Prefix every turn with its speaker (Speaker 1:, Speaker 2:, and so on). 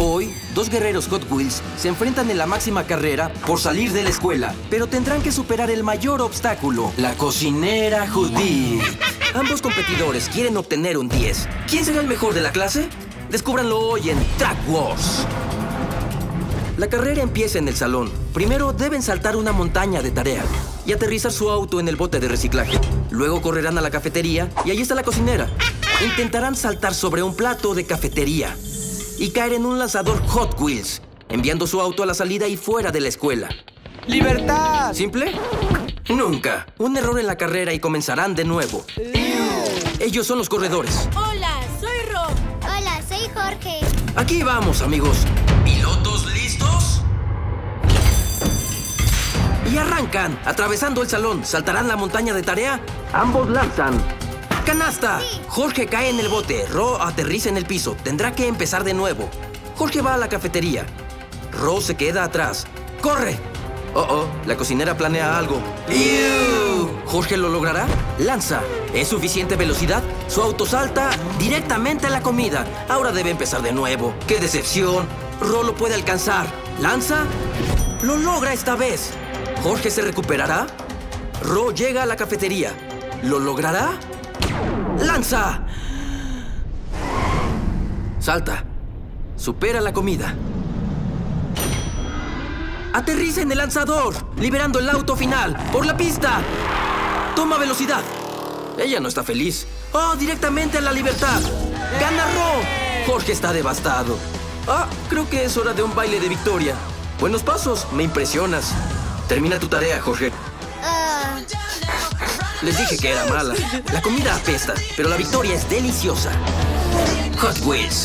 Speaker 1: Hoy, dos guerreros Hot Wheels se enfrentan en la máxima carrera por salir de la escuela, pero tendrán que superar el mayor obstáculo, la cocinera Judith. Ambos competidores quieren obtener un 10. ¿Quién será el mejor de la clase? Descúbranlo hoy en Track Wars. La carrera empieza en el salón. Primero deben saltar una montaña de tarea y aterrizar su auto en el bote de reciclaje. Luego correrán a la cafetería y ahí está la cocinera. Intentarán saltar sobre un plato de cafetería y caer en un lanzador Hot Wheels, enviando su auto a la salida y fuera de la escuela.
Speaker 2: ¡Libertad!
Speaker 1: ¿Simple? Nunca. Un error en la carrera y comenzarán de nuevo. Ellos son los corredores.
Speaker 3: Hola, soy Ro.
Speaker 4: Hola, soy Jorge.
Speaker 1: Aquí vamos, amigos. ¿Pilotos listos? Y arrancan, atravesando el salón. ¿Saltarán la montaña de tarea? Ambos lanzan. ¡Canasta! Jorge cae en el bote. Ro aterriza en el piso. Tendrá que empezar de nuevo. Jorge va a la cafetería. Ro se queda atrás. ¡Corre! Oh, oh, la cocinera planea algo. ¡Ew! ¿Jorge lo logrará? Lanza. ¿Es suficiente velocidad? Su auto salta directamente a la comida. Ahora debe empezar de nuevo. ¡Qué decepción! Ro lo puede alcanzar. ¿Lanza? Lo logra esta vez. ¿Jorge se recuperará? Ro llega a la cafetería. ¿Lo logrará? ¡Lanza! Salta. Supera la comida. Aterriza en el lanzador, liberando el auto final. ¡Por la pista! Toma velocidad. Ella no está feliz. ¡Oh, directamente a la libertad! ¡Gana Ro! Jorge está devastado. Ah, creo que es hora de un baile de victoria. Buenos pasos, me impresionas. Termina tu tarea, Jorge. Les dije que era mala. La comida apesta, pero la victoria es deliciosa. Hot Wheels.